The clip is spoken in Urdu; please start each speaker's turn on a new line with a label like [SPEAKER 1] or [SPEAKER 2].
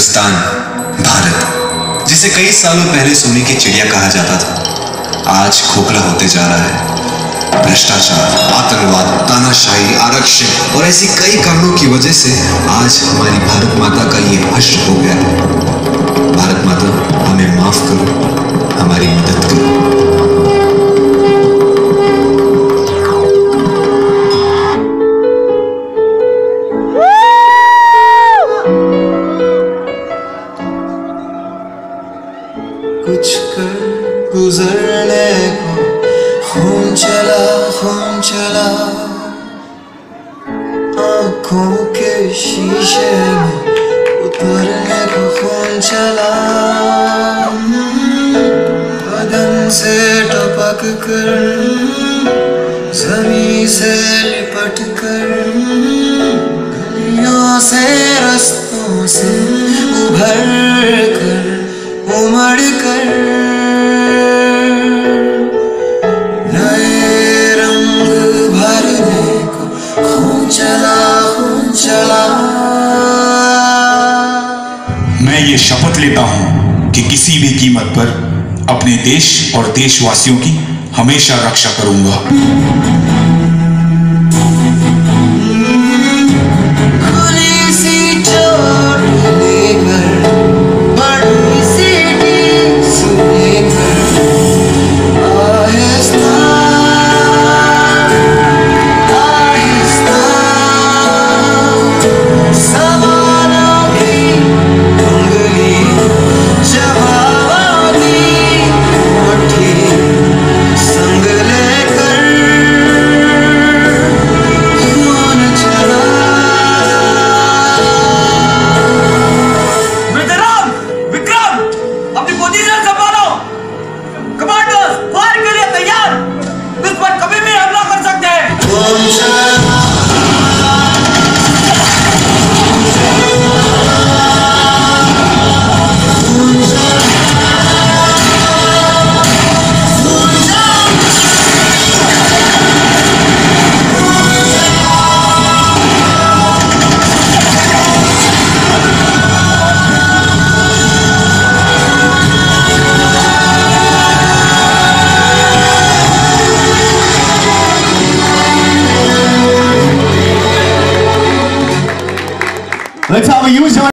[SPEAKER 1] ہندوستان، بھارت، جسے کئی سالوں پہلے سونے کی چڑیا کہا جاتا تھا، آج کھوکھلا ہوتے جا رہا ہے۔ بھرشٹاچار، آتنکواد تانا شاہی آرکشن اور ایسی کئی کارنوں کی وجہ سے آج ہماری بھارت ماتا کا یہ حشر ہو گیا ہے۔ بھارت ماتا ہمیں معاف کرو، ہماری مدد کرو۔
[SPEAKER 2] کچھ کر گزرنے کو۔ خون چلا خون چلا۔ آنکھوں کے شیشے میں اترنے کو خون چلا۔ بدن سے ٹپک کر، زمین سے لپٹ کر۔ گلیوں سے، رستوں سے
[SPEAKER 3] شپت لیتا ہوں کہ کسی بھی قیمت پر اپنے دیش اور دیش واسیوں کی ہمیشہ رکشا کروں گا۔
[SPEAKER 2] words
[SPEAKER 4] Let's have a
[SPEAKER 5] huge